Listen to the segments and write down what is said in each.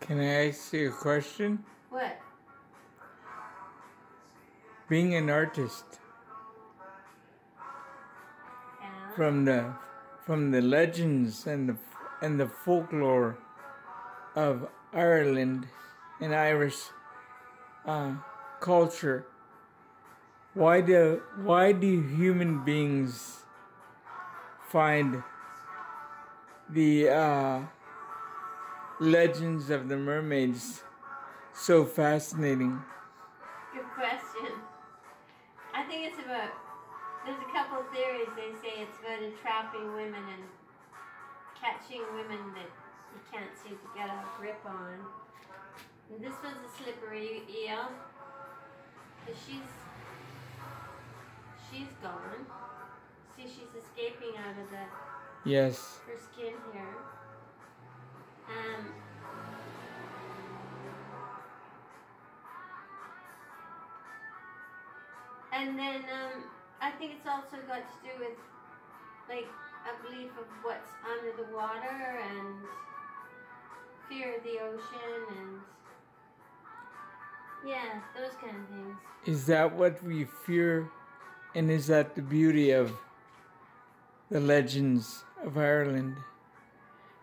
Can I ask you a question? What? Being an artist Yeah. from the from the legends and the and the folklore of Ireland and Irish uh, culture, why do why do human beings find the uh, legends of the mermaids so fascinating? Good question. I think it's about. There's a couple of theories. They say it's about entrapping women and catching women that you can't seem to get a grip on. And this one's a slippery eel. But she's she's gone. See, she's escaping out of the Yes. her skin here. Um, and then um, I think it's also got to do with like a belief of what's under the water and fear of the ocean and yeah, those kind of things. Is that what we fear? And is that the beauty of the legends of Ireland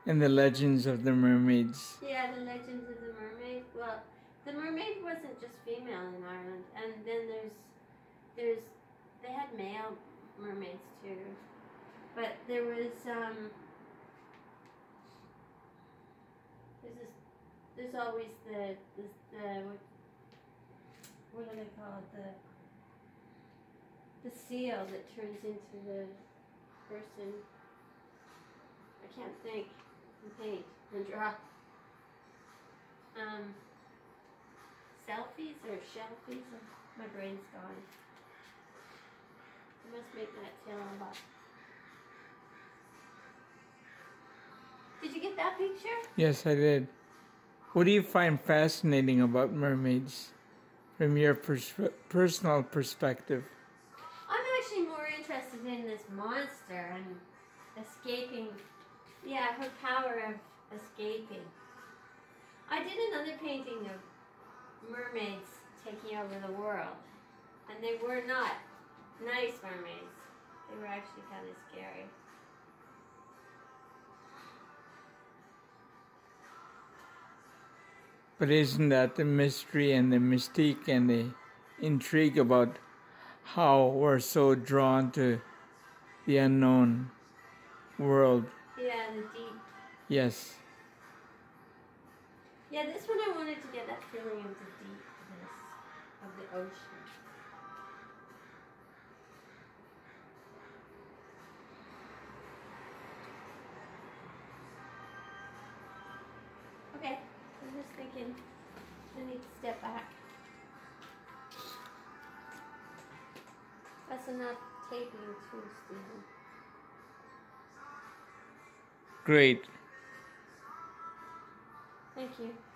and the legends of the mermaids? Yeah, the legends of the mermaid. Well, the mermaid wasn't just female in Ireland, and then there's, there's, they had male mermaids too, but there was um. There's this, there's always the the, the what, what do they call it the. The seal that turns into the person. I can't think and paint and draw um, selkies or shelfies. My brain's gone. I must make that tail a lot. Did you get that picture? Yes, I did. What do you find fascinating about mermaids from your pers- personal perspective? I'm actually more interested in this monster and escaping. Yeah, her power of escaping. I did another painting of mermaids taking over the world, and they were not nice mermaids. They were actually kind of scary. But isn't that the mystery and the mystique and the intrigue about how we're so drawn to the unknown world? Yeah, the deep. Yes. Yeah, this one I wanted to get that feeling of the deepness of the ocean. Okay, I'm just thinking I need to step back. That's enough taping too, Stephen. Great. Thank you.